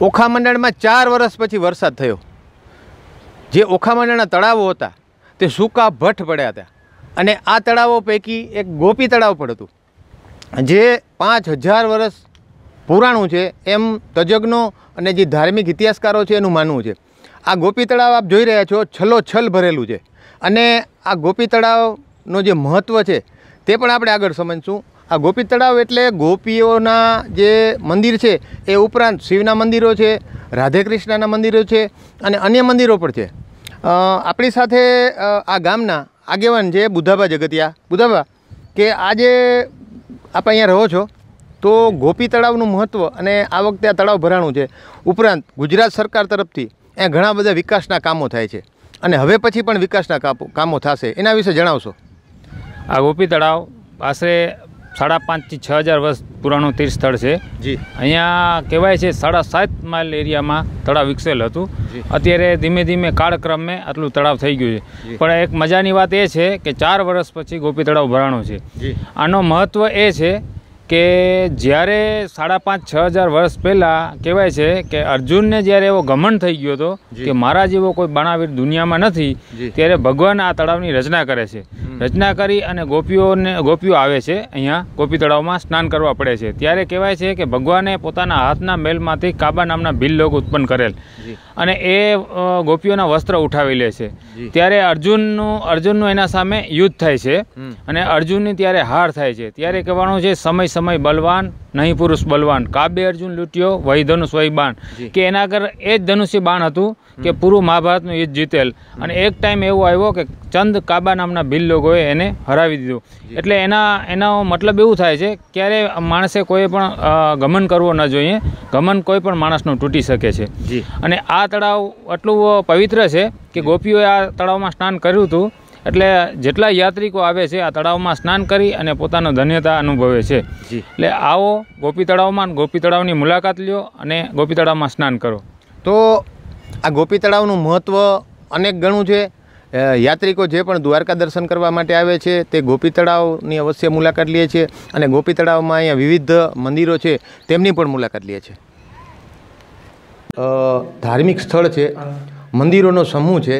ઓખા મંડળમાં ચાર વર્ષ પછી વરસાદ થયો. જે ઓખા મંડળના તળાવો હતા, તે સૂકા ભઠ્ઠ પડ્યા હતા. અને આ તળાવો પૈકી એક ગોપી તળાવ પણ હતું. જે પાંચ હજાર વર્ષ પુરાણું છે, એમ તજજ્ઞો અને જે ધાર્મિક ઇતિહાસકારો છે એનું માનવું છે. આ ગોપી તળાવ આપ જોઈ રહ્યા છો, છલો છલ ભરેલું છે. અને આ ગોપી તળાવનો જે મહત્ત્વ છે, તે પણ આપણે આગળ સમજશું. આ ગોપી તળાવ એટલે ગોપીઓના જે મંદિર છે, એ ઉપરાંત શિવના મંદિરો છે, રાધે કૃષ્ણના મંદિરો છે અને અન્ય મંદિરો પણ છે. આપણી સાથે આ ગામના આગેવાન છે બુધાબા જગતિયા. બુધાબા કે આજે આપ અહીંયા રહો છો, તો ગોપી તળાવનું મહત્ત્વ અને આ વખતે આ તળાવ ભરાણું છે. ઉપરાંત ગુજરાત સરકાર તરફથી અહીંયા ઘણા બધા વિકાસના કામો થાય છે અને હવે પછી પણ વિકાસના કામો થશે. એના વિશે જણાવશો. આ ગોપી તળાવ આશરે સાડા પાંચથી છ હજાર વર્ષ પુરાણું તીર્થ સ્થળ છે. જી. અહીંયા કહેવાય છે સાડા સાત માઇલ એરિયામાં તળાવ વિકસેલ હતું. અત્યારે ધીમે ધીમે કાળક્રમે આટલું તળાવ થઈ ગયું છે. પણ એક મજાની વાત એ છે કે ચાર વર્ષ પછી ગોપી તળાવ ભરાણું છે. આનો મહત્ત્વ એ છે કે જ્યારે સાડા પાંચ છ હજાર વર્ષ પહેલાં કહેવાય છે કે અર્જુનને જ્યારે એવો ગમન થઈ ગયો હતો કે મારા જેવો કોઈ બાણાવીર દુનિયામાં નથી ત્યારે ભગવાન આ તળાવની રચના કરે છે. રચના કરી અને ગોપીઓને ગોપીઓ આવે છે અહીંયા ગોપી તળાવમાં સ્નાન કરવા પડે છે. ત્યારે કહેવાય છે કે ભગવાને પોતાના હાથના મેલમાંથી કાબા નામના ભીલ લોક ઉત્પન્ન કરેલ. અને એ ગોપીઓના વસ્ત્ર ઉઠાવી લે છે. ત્યારે અર્જુનનું અર્જુનનું એના સામે યુદ્ધ થાય છે. અને અર્જુનની ત્યારે હાર થાય છે. ત્યારે કહેવાનું છે સમય સમય બલવાન નહીં પુરુષ બલવાન. કાબે અર્જુન લૂંટ્યો વહી ધનુષ વહી બાણ. કે એના આગળ એ જ ધનુષ્ય બાણ હતું કે પૂરું મહાભારતનું યુદ્ધ જીતેલ. અને એક ટાઈમ એવો આવ્યો કે ચંદ કાબા નામના ભીલ લોકોએ એને હરાવી દીધું. એટલે એના એનો મતલબ એવું થાય છે ક્યારે માણસે કોઈ પણ ગમન કરવો ન જોઈએ ગમન કોઈ પણ માણસનું તૂટી શકે છે. અને આ તળાવ આટલું પવિત્ર છે કે ગોપીઓએ આ તળાવમાં સ્નાન કર્યું હતું એટલે જેટલા યાત્રિકો આવે છે આ તળાવમાં સ્નાન કરી અને પોતાનો ધન્યતા અનુભવે છે. એટલે આવો ગોપી તળાવમાં ગોપી તળાવની મુલાકાત લ્યો અને ગોપી તળાવમાં સ્નાન કરો. તો આ ગોપી તળાવનું મહત્ત્વ અનેક ગણું છે. યાત્રિકો જે પણ દ્વારકા દર્શન કરવા માટે આવે છે તે ગોપી તળાવની અવશ્ય મુલાકાત લે છે અને ગોપી તળાવમાં અહીંયા વિવિધ મંદિરો છે તેમની પણ મુલાકાત લે છે. ધાર્મિક સ્થળ છે મંદિરોનો સમૂહ છે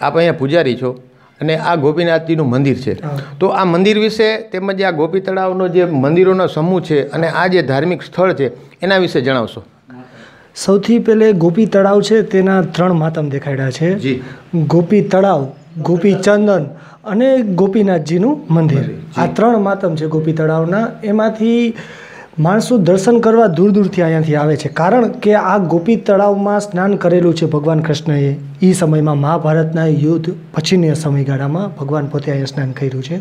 આપ અહીંયા પૂજારી છો અને આ ગોપીનાથજીનું મંદિર છે. તો આ મંદિર વિશે તેમજ આ ગોપી તળાવનો જે મંદિરોનો સમૂહ છે અને આ જે ધાર્મિક સ્થળ છે એના વિશે જણાવશો. સૌથી પહેલે ગોપી તળાવ છે તેના ત્રણ માતમ દેખાડ્યા છે. ગોપી તળાવ ગોપી ચંદન અને ગોપીનાથજીનું મંદિર. આ ત્રણ માતમ છે ગોપી તળાવના. એમાંથી માણસો દર્શન કરવા દૂર દૂરથી અહીંયાથી આવે છે. કારણ કે આ ગોપી તળાવમાં સ્નાન કરેલું છે ભગવાન કૃષ્ણએ. એ સમયમાં મહાભારતના યુદ્ધ પછીના સમયગાળામાં ભગવાન પોતે અહીંયા સ્નાન કર્યું છે.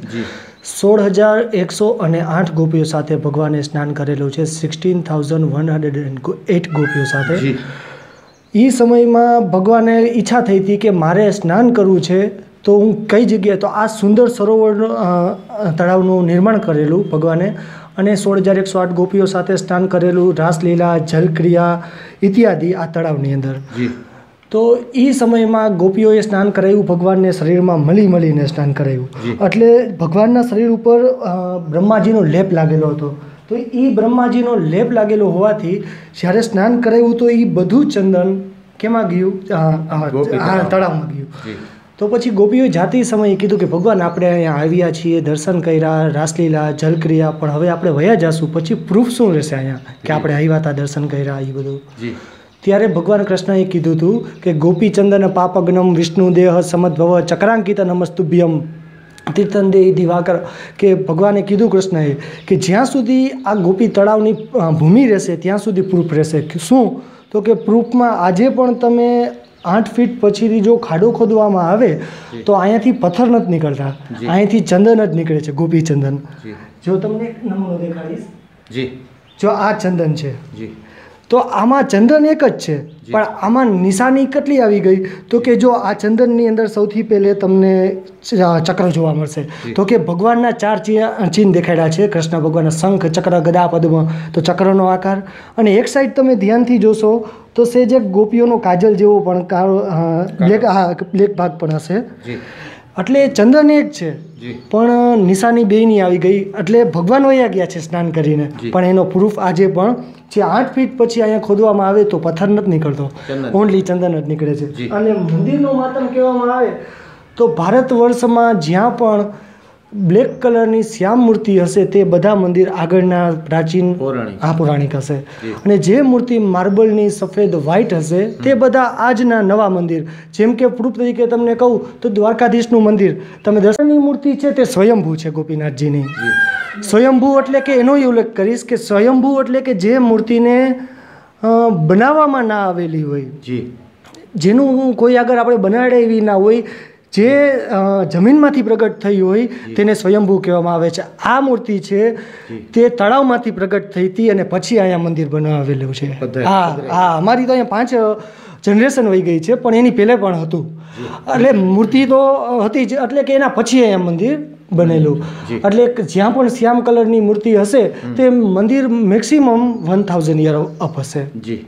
સોળ હજાર એકસો અને આઠ ગોપીઓ સાથે ભગવાને સ્નાન કરેલું છે. Sixteen thousand one hundred and eight ગોપીઓ સાથે. એ સમયમાં ભગવાને ઈચ્છા થઈ હતી કે મારે સ્નાન કરવું છે તો હું કઈ જગ્યાએ તો આ સુંદર સરોવર તળાવનું નિર્માણ કરેલું ભગવાને. અને સોળ હજાર એકસો આઠ ગોપીઓ સાથે સ્નાન કરેલું રાસલીલા જલક્રિયા ઇત્યાદિ આ તળાવની અંદર. જી. તો એ સમયમાં ગોપીઓએ સ્નાન કરાવ્યું ભગવાનને શરીરમાં મળી મળીને સ્નાન. કરાવ્યું એટલે ભગવાનના શરીર ઉપર બ્રહ્માજીનો લેપ લાગેલો હતો. તો એ બ્રહ્માજીનો લેપ લાગેલો હોવાથી જ્યારે સ્નાન કરાવ્યું તો એ બધું ચંદન કેમાં ગયું. તળાવમાં. ગયું. તો પછી ગોપીઓએ જાતિ સમયે કીધું કે ભગવાન આપણે અહીંયા આવ્યા છીએ દર્શન કર્યા રાસલીલા જલક્રિયા પણ હવે આપણે વયા જશું. પછી પ્રૂફ શું રહેશે અહીંયા? કે આપણે આવ્યા હતા દર્શન કર્યા એ બધું? ત્યારે ભગવાન કૃષ્ણએ કીધું હતું કે ગોપીચંદન પાપગ્નમ વિષ્ણુ દેહ સમદ્ભવ ચક્રાંકિત નમસ્તુભ્યમ. તીર્થન દે દિવાકર કે ભગવાને કીધું કૃષ્ણએ કે જ્યાં સુધી આ ગોપી તળાવની ભૂમિ રહેશે ત્યાં સુધી પ્રૂફ રહેશે. શું? તો કે પ્રૂફમાં આજે પણ તમે આઠ ફીટ પછીથી જો ખાડો ખોદવામાં આવે તો અહીંયાથી પથ્થર નથી નીકળતા. અહીંયાથી ચંદન જ નીકળે છે ગોપીચંદન. ચંદન જો તમને નમૂનો દેખાડીશ. જી. જો આ ચંદન છે. જી. તો આમાં ચંદન એક જ છે. પણ આમાં નિશાની કેટલી આવી ગઈ? તો કે જો આ ચંદનની અંદર સૌથી પહેલે તમને ચક્ર જોવા મળશે. તો કે ભગવાનના ચાર ચિહ્ન દેખાડ્યા છે. કૃષ્ણ ભગવાનના શંખ ચક્ર ગદા પદ્મ. તો ચક્રનો આકાર. અને એક સાઈડ તમે ધ્યાનથી જોશો તો સેજ એક ગોપીઓનો કાજલ જેવો પણ કાળો બ્લેક હા બ્લેક ભાગ પણ હશે. જી. એટલે ચંદ્રને જ છે. પણ નિશાની બેયની આવી ગઈ એટલે ભગવાન વયા ગયા છે સ્નાન કરીને. પણ એનો પ્રૂફ આજે પણ જે આઠ ફીટ પછી અહીંયા ખોદવામાં આવે તો પથ્થર નથી નીકળતો. ઓનલી ચંદન જ નીકળે છે. અને મંદિરનું માતમ કહેવામાં આવે તો ભારત વર્ષમાં જ્યાં પણ બ્લેક કલરની શ્યામ મૂર્તિ હશે તે બધા મંદિર આગળના પ્રાચીન. આ પૌરાણિક હશે. અને જે મૂર્તિ માર્બલની સફેદ વ્હાઇટ હશે તે બધા આજના નવા મંદિર. જેમ કે પ્રૂફ તરીકે તમને કહું તો દ્વારકાધીશનું મંદિર. તમે દર્શનની મૂર્તિ છે તે સ્વયંભૂ છે ગોપીનાથજીની. સ્વયંભૂ એટલે કે એનો ઉલ્લેખ કરીશ કે સ્વયંભૂ એટલે કે જે મૂર્તિને બનાવવામાં ના આવેલી હોય. જી. જેનું કોઈ આગળ આપણે બનાવેલી ના હોય જે જમીનમાંથી પ્રગટ થઈ હોય તેને સ્વયંભૂ કહેવામાં આવે છે. આ મૂર્તિ છે તે તળાવમાંથી પ્રગટ થઈ હતી અને પછી અહીંયા મંદિર બનાવેલું છે. હા હા અમારી તો અહીંયા પાંચ જનરેશન વહી ગઈ છે પણ એની પહેલે પણ હતું. એટલે મૂર્તિ તો હતી જ એટલે કે એના પછી અહીંયા મંદિર બનેલું. એટલે જ્યાં પણ શ્યામ કલરની મૂર્તિ હશે તે મંદિર maximum one thousand year up હશે. જી.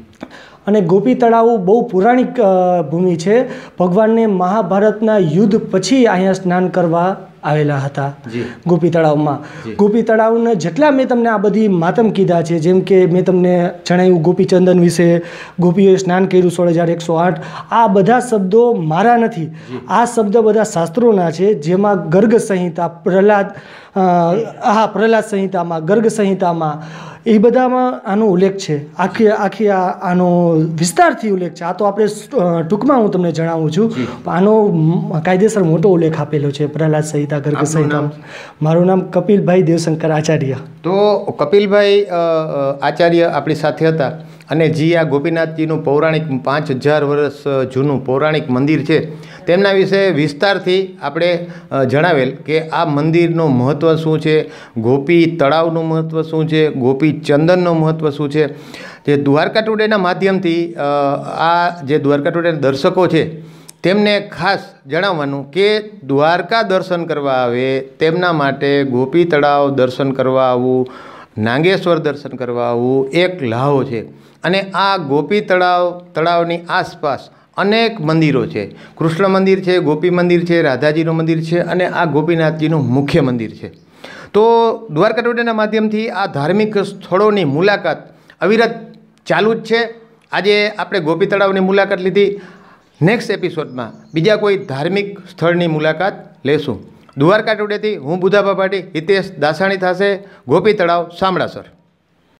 અને ગોપી તળાવ બહુ પુરાણિક ભૂમિ છે. ભગવાનને મહાભારતના યુદ્ધ પછી અહીંયા સ્નાન કરવા આવેલા હતા. ગોપી તળાવમાં. ગોપી તળાવને જેટલા મેં તમને આ બધી માતમ કીધા છે જેમ કે મેં તમને જણાવ્યું ગોપીચંદન વિશે ગોપીઓએ સ્નાન કર્યું સોળ હજાર એકસો આઠ આ બધા શબ્દો મારા નથી. આ શબ્દ બધા શાસ્ત્રોના છે જેમાં ગર્ગ સંહિતા પ્રહલાદ હા પ્રહલાદ સંહિતામાં ગર્ગ સંહિતામાં એ બધામાં આનો ઉલ્લેખ છે. આખી આખી આનો વિસ્તારથી ઉલ્લેખ છે. આ તો આપણે ટૂંકમાં હું તમને જણાવું છું. આનો કાયદેસર મોટો ઉલ્લેખ આપેલો છે પ્રહલાદ સંહિતા આપનું નામ? મારું નામ કપિલભાઈ દેવશંકર આચાર્ય. તો કપિલભાઈ આચાર્ય આપણી સાથે હતા અને જી આ ગોપીનાથજીનું પૌરાણિક પાંચ હજાર વર્ષ જૂનું પૌરાણિક મંદિર છે. તેમના વિશે વિસ્તારથી આપણે જણાવેલ કે આ મંદિરનું મહત્ત્વ શું છે ગોપી તળાવનું મહત્ત્વ શું છે ગોપી ચંદનનું મહત્ત્વ શું છે. જે દ્વારકા ટુડેના માધ્યમથી આ જે દ્વારકા ટુડેના દર્શકો છે તેમને ખાસ જણાવવાનું કે દ્વારકા દર્શન કરવા આવે તેમના માટે ગોપી તળાવ દર્શન કરવા આવવું નાગેશ્વર દર્શન કરવા આવવું એક લાહો છે. અને આ ગોપી તળાવ, તળાવની આસપાસ અનેક મંદિરો છે. કૃષ્ણ મંદિર છે, ગોપી મંદિર છે, રાધાજીનું મંદિર છે અને આ ગોપીનાથજીનું મુખ્ય મંદિર છે. તો દ્વારકા ટુડેના માધ્યમથી આ ધાર્મિક સ્થળોની મુલાકાત અવિરત ચાલુ જ છે. આજે આપણે ગોપી તળાવની મુલાકાત લીધી. નેક્સ્ટ એપિસોડમાં બીજા કોઈ ધાર્મિક સ્થળની મુલાકાત લેશું. દ્વારકા ટુડેથી હું બુધાબા પાટી હિતેશ દાસાણી થશે. ગોપી તળાવ શામળાસર